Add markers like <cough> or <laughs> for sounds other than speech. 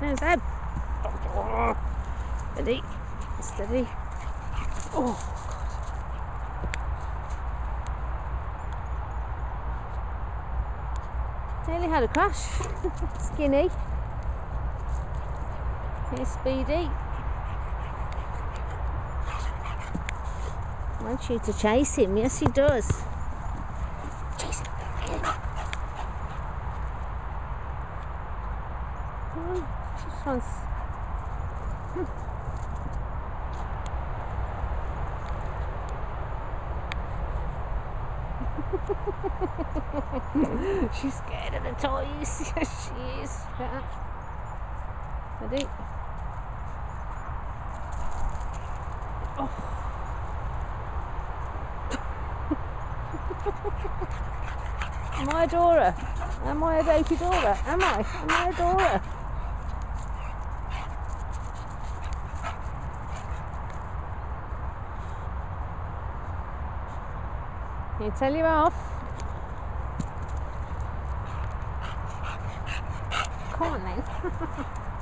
There's Ed. Steady. Steady. Oh, God. Nearly had a crash. <laughs> Skinny. Here's Speedy. Wants you to chase him. Yes, he does. Chase him. Oh, just wants... She's scared of the toys. <laughs> Yes, she is. Yeah. Ready? Oh. Am I a Dora? Am I a dopey Dora? Am I? Am I a Dora? You tell you off? Come on then. <laughs>